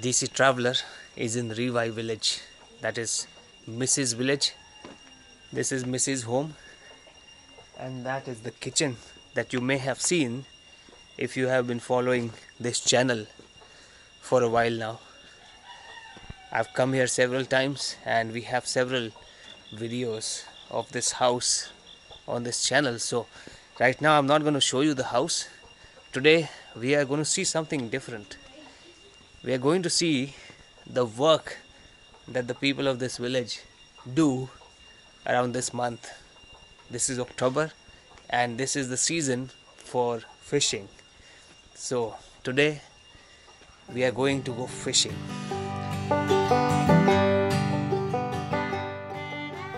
DC Traveler is in Revai village. That is Missy's village. This is Missy's home. And that is the kitchen that you may have seen if you have been following this channel for a while now. I've come here several times and we have several videos of this house on this channel. So right now I'm not going to show you the house. Today we are going to see something different we are going to see the work that the people of this village do around this month. This is October and this is the season for fishing. So today we are going to go fishing.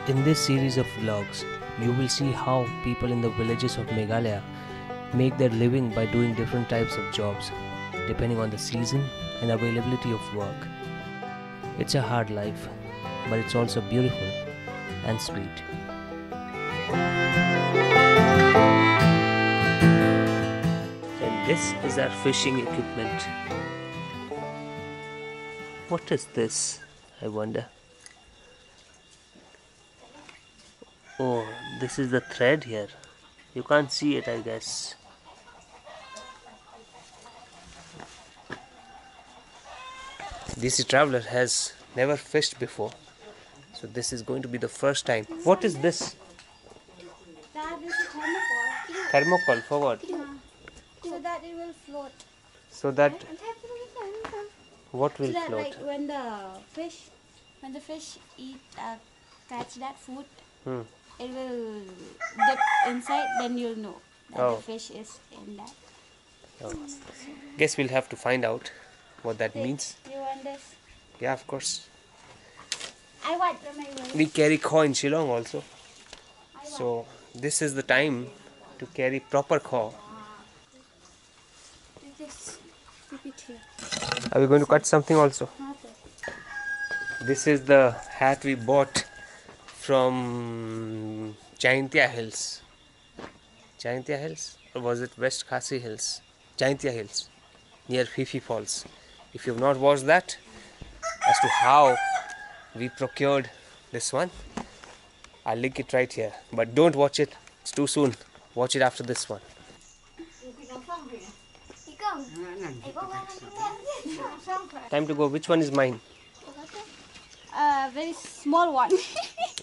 In this series of vlogs, you will see how people in the villages of Meghalaya make their living by doing different types of jobs depending on the season and availability of work. It's a hard life, but it's also beautiful and sweet. And this is our fishing equipment. What is this? I wonder. Oh, this is the thread here. You can't see it, I guess. DC Traveler has never fished before. So this is going to be the first time. What is this? That is a thermocol. Thermocol for what? So that it will float. So that what will that float? like when the fish, when the fish eat, uh, catch that food, Hmm. it will dip inside. Then you'll know that Oh. the fish is in that. Oh. Guess we'll have to find out what that Hey, means. You want this? Yeah, of course. I want from my way. We carry kho in Shillong also. So this is the time to carry proper kho. Just keep it here. Are we going to cut something also? This is the hat we bought from Jaintia Hills. Jaintia Hills? Or was it West Khasi Hills? Jaintia Hills, near Phe Phe Falls. If you have not watched that, as to how we procured this one, I'll link it right here. But don't watch it, it's too soon. Watch it after this one. Time to go. Which one is mine? A very small one.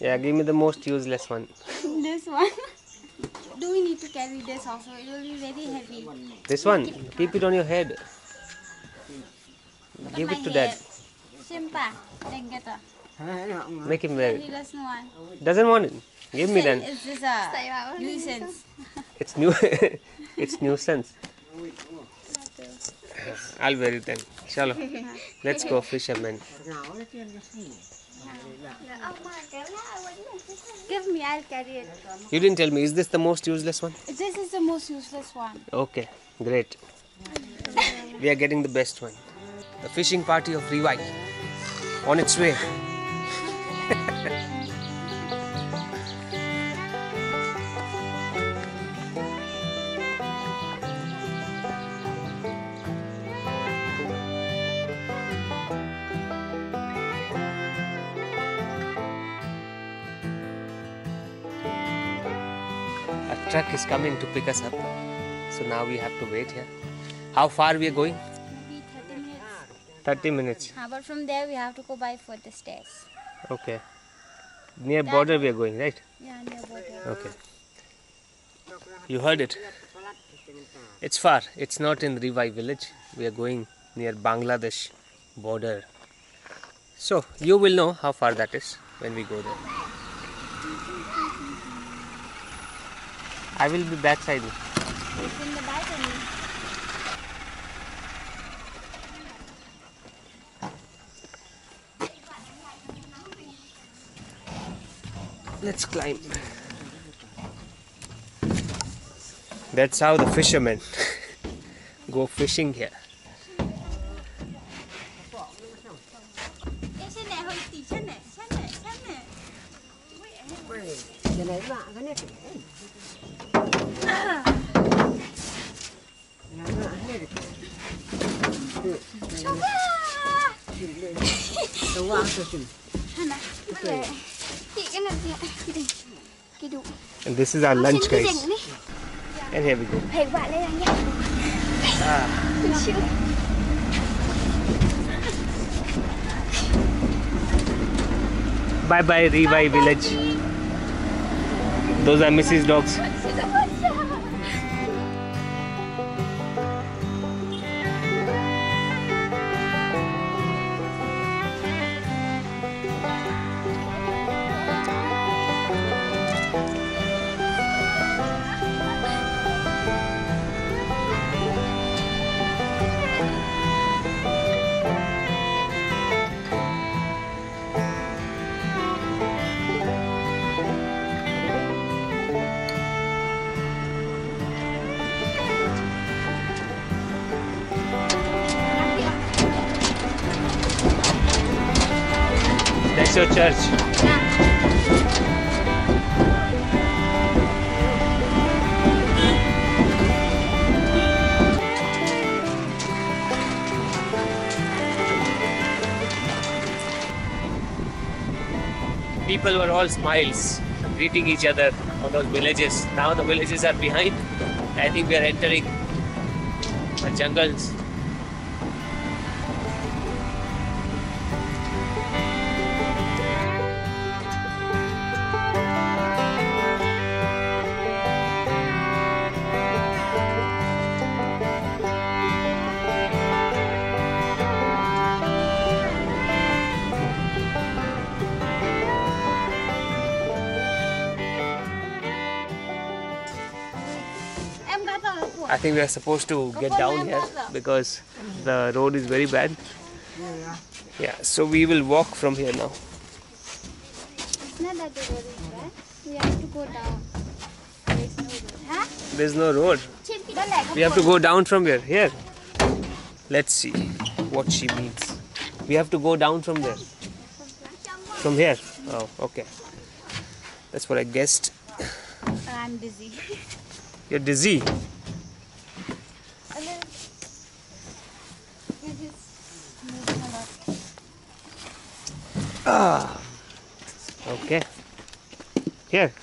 Yeah, give me the most useless one. this one. Do we need to carry this also? It will be very heavy. This one, keep it on your head. Give it to head. dad. Simpa. Then get a. Make him wear He it. doesn't want. Doesn't want it. Give me then. It's just a nuisance. It's new. it's nuisance. I'll wear it then. Chalo. Let's go, fisherman. Give me, I'll carry it. You didn't tell me. Is this the most useless one? This is the most useless one. Okay, great. We are getting the best one. The fishing party of Revai on its way. A truck is coming to pick us up. So now we have to wait here. How far we are going? Maybe 30 minutes. 30 minutes. Uh, but from there, we have to go by for the stairs. Okay. Near border we are going, right? Yeah, near border. Okay. You heard it. It's far. It's not in Rivai village. We are going near Bangladesh border. So you will know how far that is when we go there. I will be backside. you. It's in the balcony. Let's climb. That's how the fishermen go fishing here. This is our lunch, guys. And here we go. Hãy bạn lên nha. Ah, bye bye, Revi village. Those are Missy's Dogs. Church. People were all smiles, greeting each other on those villages. Now the villages are behind. I think we are entering the jungles. Think we are supposed to get down here because the road is very bad. Yeah, so we will walk from here now. It's not that the road is bad. We have to go down. There is no road. Huh? There's no road. Chim đó lại có We have to go down from here. Here. Let's see what she means. We have to go down from there. From here. Oh, okay. That's what I guessed. I'm dizzy. You're dizzy. And then it is moving a lot. Ah. Okay. Here.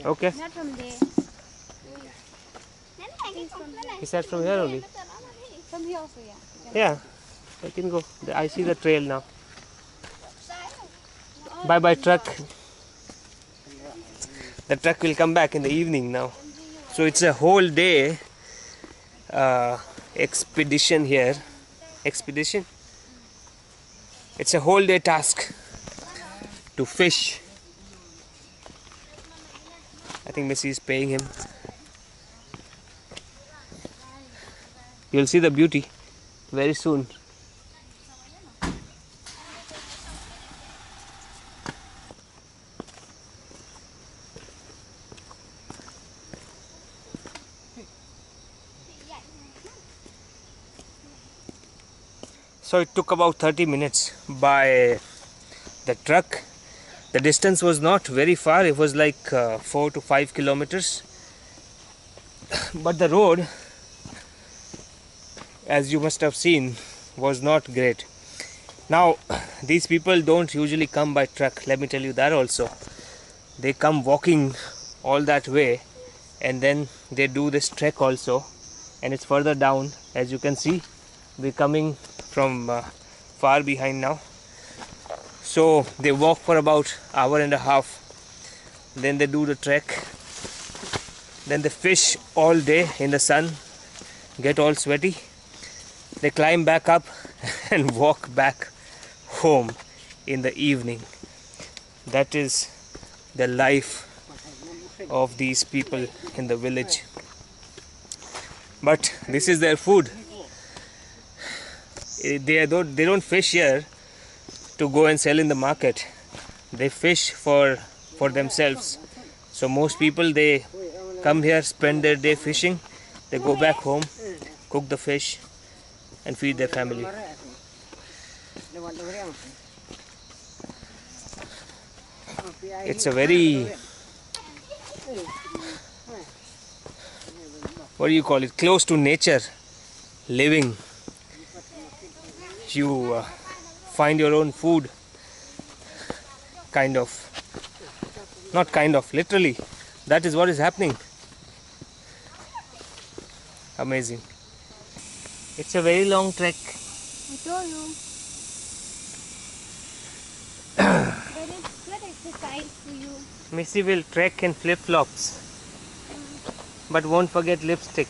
Okay. Not from there. He said from here only. From here also, yeah. Yeah. I can go. I see the trail now. Bye bye truck. The truck will come back in the evening now. So it's a whole day uh, expedition here. Expedition? It's a whole day task to fish. I think Missy is paying him. You'll see the beauty very soon. So it took about 30 minutes by the truck. The distance was not very far, it was like uh, 4 to 5 kilometers. But the road, as you must have seen, was not great. Now, these people don't usually come by truck, let me tell you that also. They come walking all that way and then they do this trek also, and it's further down as you can see. We're coming from uh, far behind now. So they walk for about hour and a half. Then they do the trek. Then they fish all day in the sun, get all sweaty. They climb back up and walk back home in the evening. That is the life of these people in the village. But this is their food. Eh, They don't, they don't fish here to go and sell in the market. They fish for for themselves. So most people they come here, spend their day fishing. They go back home, cook the fish, and feed their family. It's a very what do you call it? Close to nature living. You uh, find your own food. Kind of. Not kind of, literally. That is what is happening. Amazing. It's a very long trek. I told you. but it's good exercise for you. Missy will trek in flip flops. But won't forget lipstick.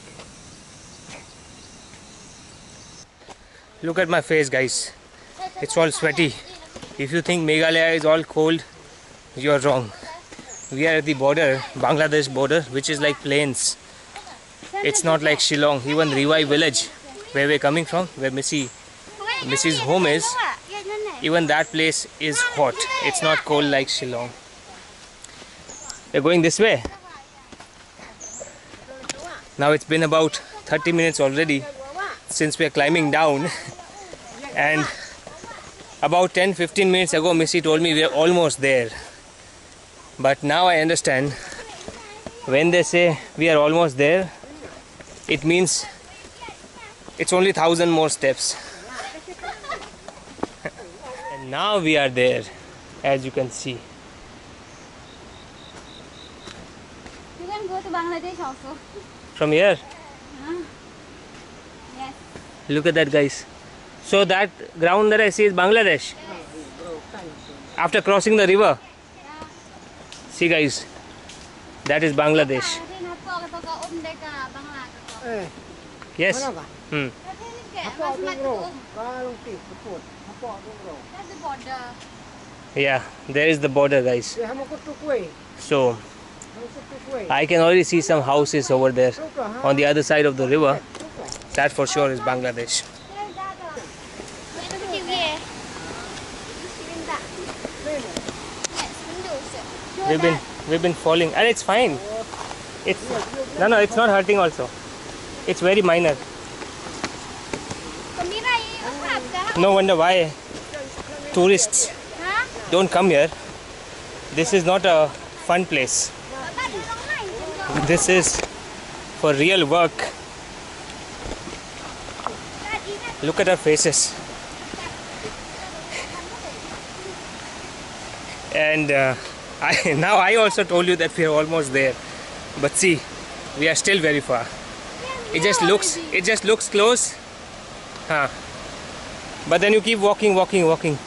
Look at my face, guys. It's all sweaty. If you think Meghalaya is all cold, you're wrong. We are at the border, Bangladesh border, which is like plains. It's not like Shillong, even Rewai village, where we're coming from, where Missy, Missy's home is. Even that place is hot. It's not cold like Shillong. We're going this way. Now it's been about 30 minutes already since we're climbing down. And about 10 15 minutes ago, Missy told me we're almost there. But now I understand when they say we are almost there, it means it's only thousand more steps. and now we are there, as you can see. You can go to Bangladesh also. From here, Yes. look at that, guys. So that ground that I see is Bangladesh. After crossing the river. See guys, that is Bangladesh. Yes. Hmm. Yeah, there is the border guys. So I can already see some houses over there on the other side of the river. That for sure is Bangladesh. We've been we've been falling, and it's fine. It's no no, it's not hurting. Also, it's very minor. No wonder why tourists don't come here. This is not a fun place. This is for real work. Look at our faces. And uh, I, now I also told you that we are almost there, but see, we are still very far. It just looks, it just looks close, huh? But then you keep walking, walking, walking.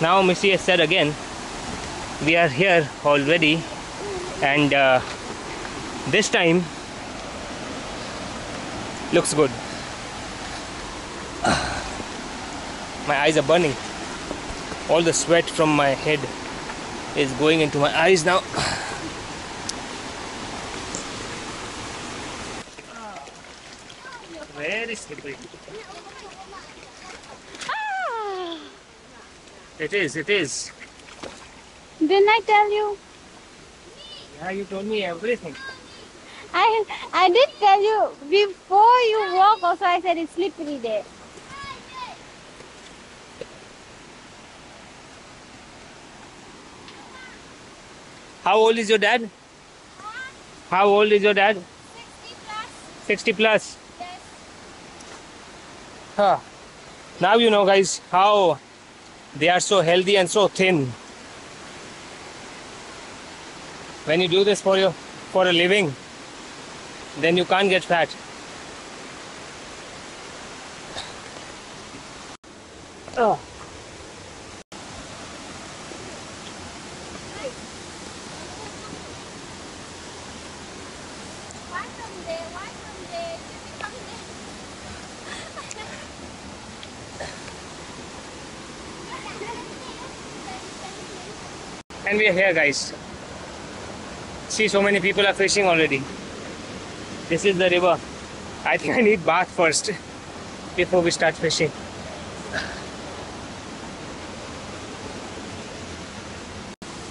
Now Missy has said again, we are here already, and uh, this time looks good. My eyes are burning. All the sweat from my head is going into my eyes now. Very slippery. Ah! It is, it is. Didn't I tell you? Yeah, you told me everything. I I did tell you before you walk also I said it's slippery there. How old is your dad? How old is your dad? 60 plus. Sixty Yes. Huh. Now you know, guys, how they are so healthy and so thin. When you do this for your for a living, then you can't get fat. Oh. And we are here, guys. See, so many people are fishing already. This is the river. I think I need bath first before we start fishing.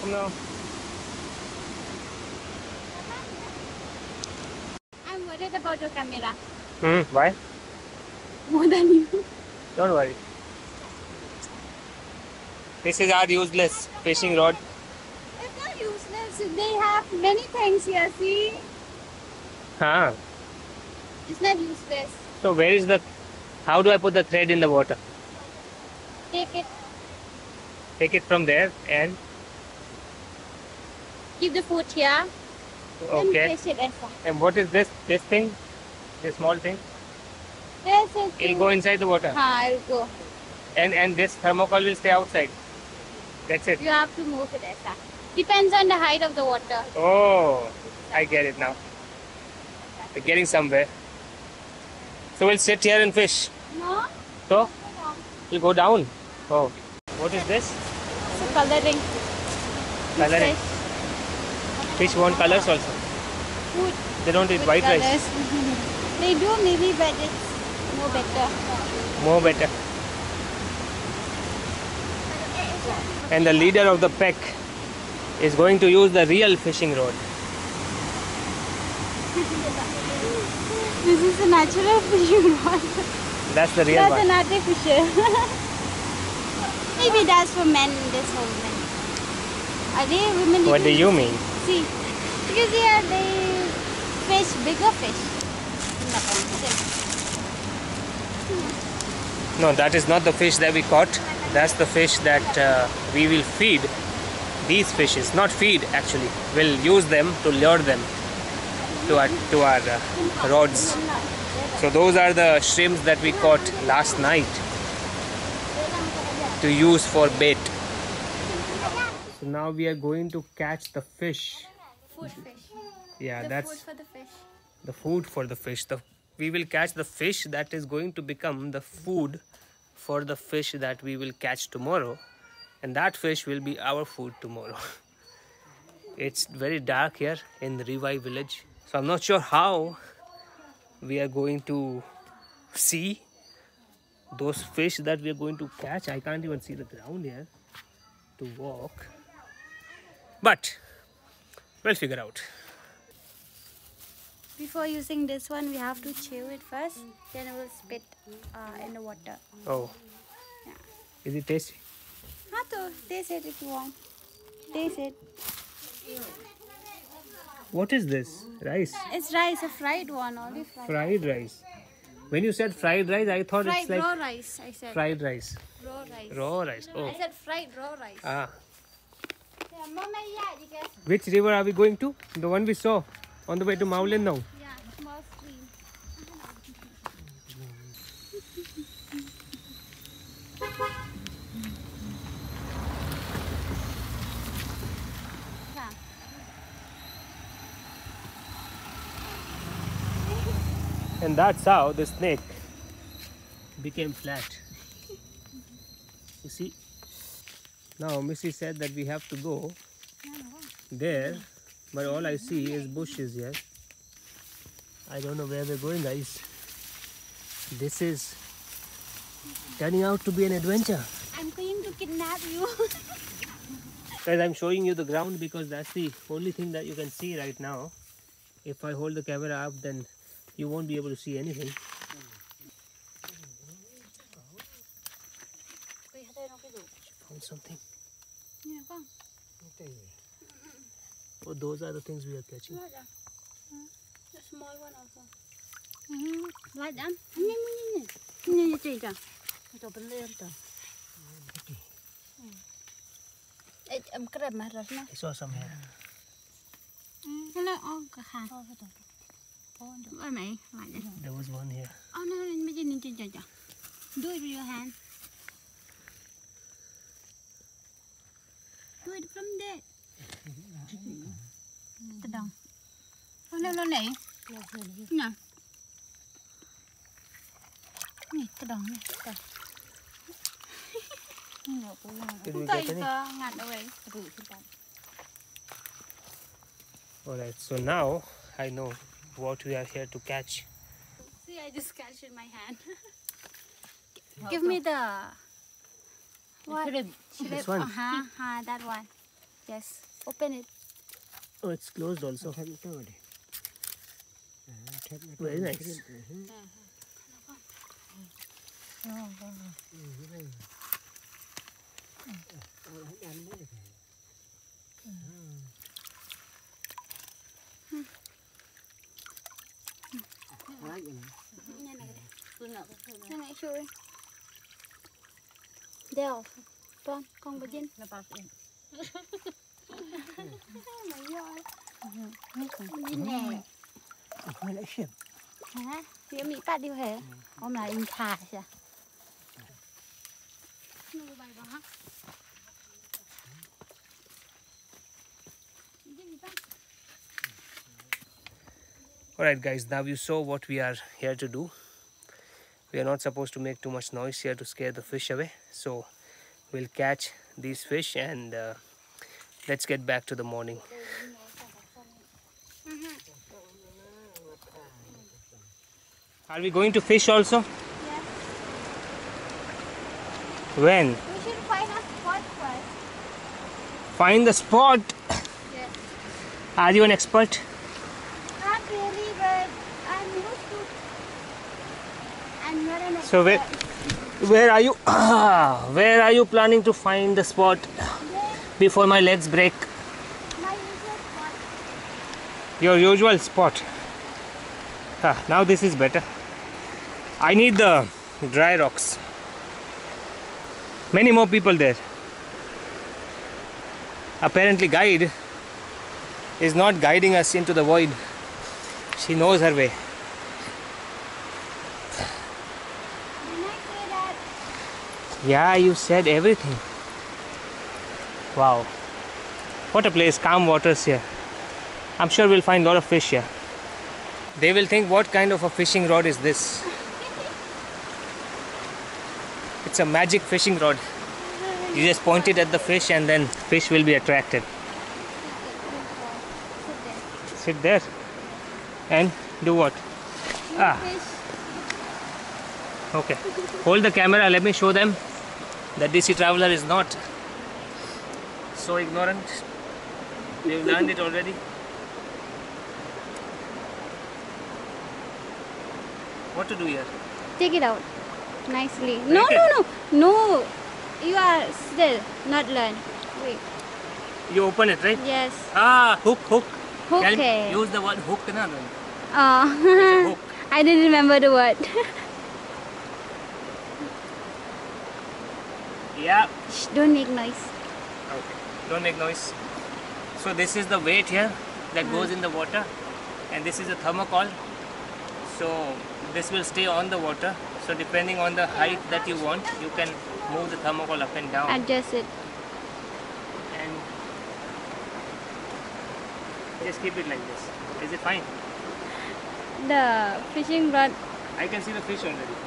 Come now. I'm worried about your camera Hmm, why? more than you. Don't worry. This is our useless fishing rod. It's not useless. They have many things here. See, Huh. it's not useless. So where is the? How do I put the thread in the water? Take it. Take it from there and Keep the foot here. okay. And place it inside. And what is this? This thing? This small thing? Yes, yes. It'll go inside the water. Ha, it'll go. And and this thermocol will stay outside. That's it. You have to move it inside. Depends on the height of the water. Oh, I get it now. We're getting somewhere. So we'll sit here and fish. No? So we'll go down. Oh, what is this? It's a coloring. Coloring. Fish. Fish want colors also. Food. They don't eat white rice. colours. they do maybe, but it's more better. More better. And the leader of the pack is going to use the real fishing rod. This is a natural fishing rod. That's the real That's one. an artificial. maybe that's for men, in this whole. Are they women? What do you mean? See, because here they fish bigger fish. No, that is not the fish that we caught. That's the fish that uh, we will feed these fishes. Not feed actually. We'll use them to lure them to our to our uh, rods. So those are the shrimps that we caught last night to use for bait. So now we are going to catch the fish. Food fish. Yeah, the that's food for the fish. the food for the fish. The we will catch the fish that is going to become the food for the fish that we will catch tomorrow, and that fish will be our food tomorrow. it's very dark here in the Revai village, so I'm not sure how we are going to see those fish that we are going to catch. I can't even see the ground here to walk, but we'll figure out. Before using this one, we have to chew it first. Then it will spit uh, in the water. Oh, Yeah. is it tasty? Have to taste it if you want. Taste it. What is this? Rice? It's rice, a fried one, only fried. Fried rice. When you said fried rice, I thought Fried it's like raw rice, I said. fried rice. Raw rice. Raw rice. Oh. I said fried raw rice. Ah. Yeah, Mama, yeah, you guess. Which river are we going to? The one we saw on the way to Maulin now. And that's how the snake became flat. You see? Now Missy said that we have to go there, but all I see is bushes here. I don't know where we're going, guys. This is turning out to be an adventure. I'm going to kidnap you. Guys, I'm showing you the ground because that's the only thing that you can see right now. If I hold the camera up, then you won't be able to see anything. Found something. Oh, those are the things we are catching. The small one also. Ê, em cái mà rất nè. I saw some here. Cái này, khả. Ôi mày, lại đây. There was one here. Oh, no, no, no, nhìn, nhìn, nhìn, nhìn. Do it with your hand. Do it from there. Cái đồng. Oh, no, no, này. Nè. Nè, cái đồng này. Cái đồng. Any? cơ, ngặt ở đây. Alright, so now I know what we are here to catch. See, I just catch it in my hand. Give me the what? This one? Uh-huh, uh, that one. Yes. Open it. Oh, it's closed also. Thêm tôi đi. À, thêm nó Very nice. thêm. Nói gì Nó ngay chui Đeo Con, con bà dinh Nó bà dinh Mà dôi Dinh nè. Hồi lại xìm Hả? Phía Mỹ bà điêu hề Hôm nay in thả sao Nó chứ. Alright, guys, now you saw what we are here to do. We are not supposed to make too much noise here to scare the fish away. So, we'll catch these fish and uh, let's get back to the morning. Are we going to fish also? Yes. When? We should find a spot first. Find the spot. Yes. Are you an expert? Not really, but I'm used to. I'm not an So where, where are you? where are you planning to find the spot before my legs break? Your usual spot. Ah, now this is better. I need the dry rocks. Many more people there. Apparently, guide is not guiding us into the void. She knows her way. Didn't I say that? Yeah, you said everything. Wow. What a place, calm waters here. I'm sure we'll find a lot of fish here. They will think, what kind of a fishing rod is this? It's a magic fishing rod. You just point it at the fish and then fish will be attracted. Sit there. And do what? Ah. Okay. Hold the camera, let me show them that DC Traveler is not so ignorant. They've learned it already. What to do here? Take it out nicely. No, Take no, it. no, no. You are still not learned. Wait. You open it, right? Yes. Ah, hook, hook. Hook Can use the word hook na. Oh. hook. I didn't remember the word. Yeah. Shh, don't make noise. Okay. Don't make noise. So this is the weight here that goes hmm. in the water and this is a thermocol. So this will stay on the water. So depending on the height that you want, you can move the thermocol up and down. Adjust it. and just keep it like this. Is it fine? The fishing rod. I can see the fish already.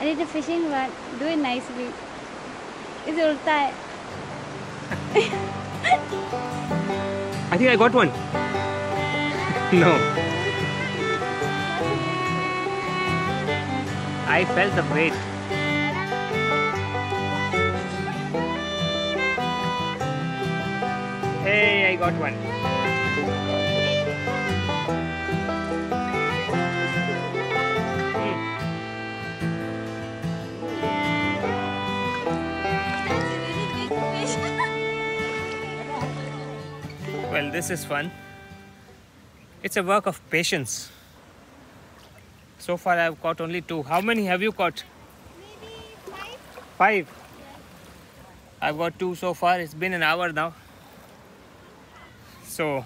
I need the fishing rod. Do it nicely. It's ulta. I think I got one. no. I felt the weight. Hey, I got one. Well, this is fun. It's a work of patience. So far, I've caught only two. How many have you caught? Maybe five. Five. I've got two so far. It's been an hour now. So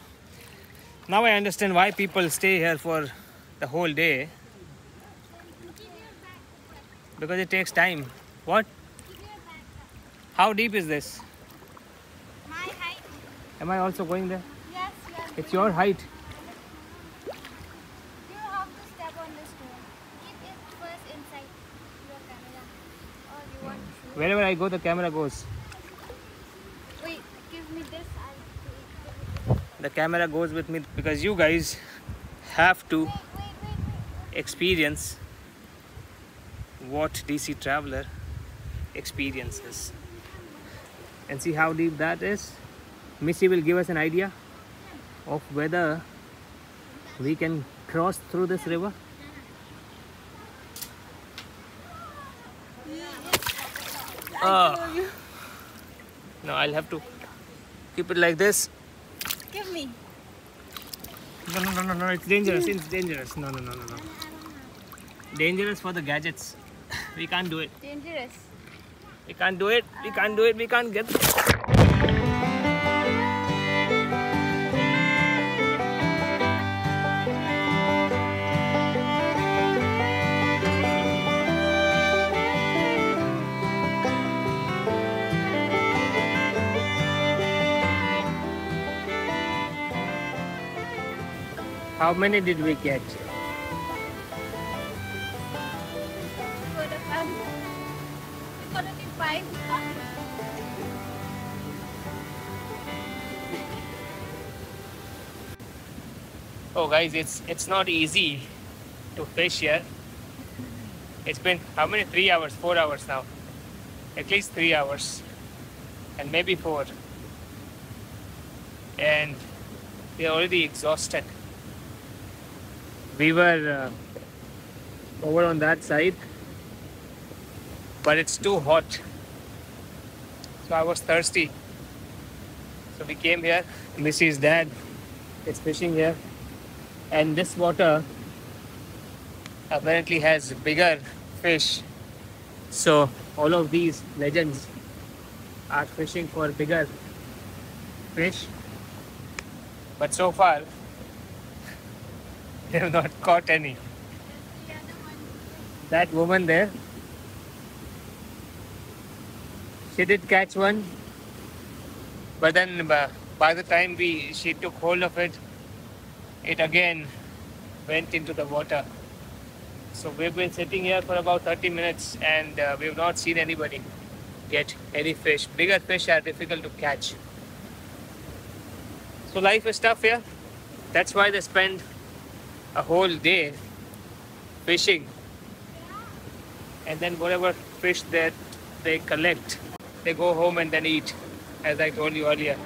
now I understand why people stay here for the whole day because it takes time. What? How deep is this? Am I also going there? Yes, yes. It's your height. You have to step on the stone. Keep it first inside your camera. Or you want to. Wherever I go, the camera goes. Wait, give me this. I'll. The camera goes with me because you guys have to wait, wait, wait. experience what DC Traveler experiences. And see how deep that is? Missy will give us an idea of whether we can cross through this river. Oh. No, I'll have to keep it like this. Give me. No, no, no, no, no, it's dangerous. It's dangerous. No, no, no, no, no. Dangerous for the gadgets. We can't do it. Dangerous. We can't do it. We can't do it. We can't get. How many did we five. Oh, guys, it's it's not easy to fish here. It's been how many? Three hours, four hours now. At least three hours, and maybe four. And we're already exhausted. We were uh, over on that side, but it's too hot. So I was thirsty. So we came here. Missy's dad is fishing here and this water apparently has bigger fish so all of these legends are fishing for bigger fish but so far they have not caught any that woman there she did catch one but then uh, by the time we she took hold of it it again went into the water. So we've been sitting here for about 30 minutes and uh, we've not seen anybody get any fish. Bigger fish are difficult to catch. So life is tough here. That's why they spend a whole day fishing. And then whatever fish that they collect, they go home and then eat, as I told you earlier.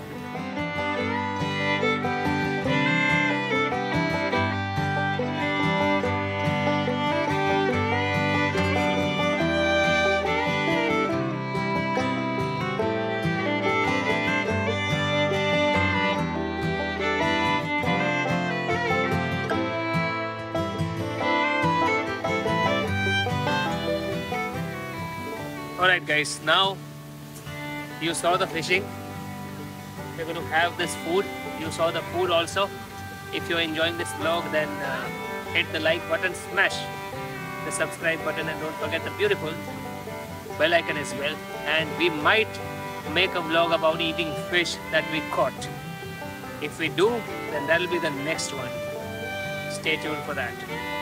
Alright guys, now you saw the fishing. We're going to have this food. You saw the food also. If you're enjoying this vlog then uh, hit the like button, smash the subscribe button and don't forget the beautiful bell icon as well. And we might make a vlog about eating fish that we caught. If we do, then that'll be the next one. Stay tuned for that.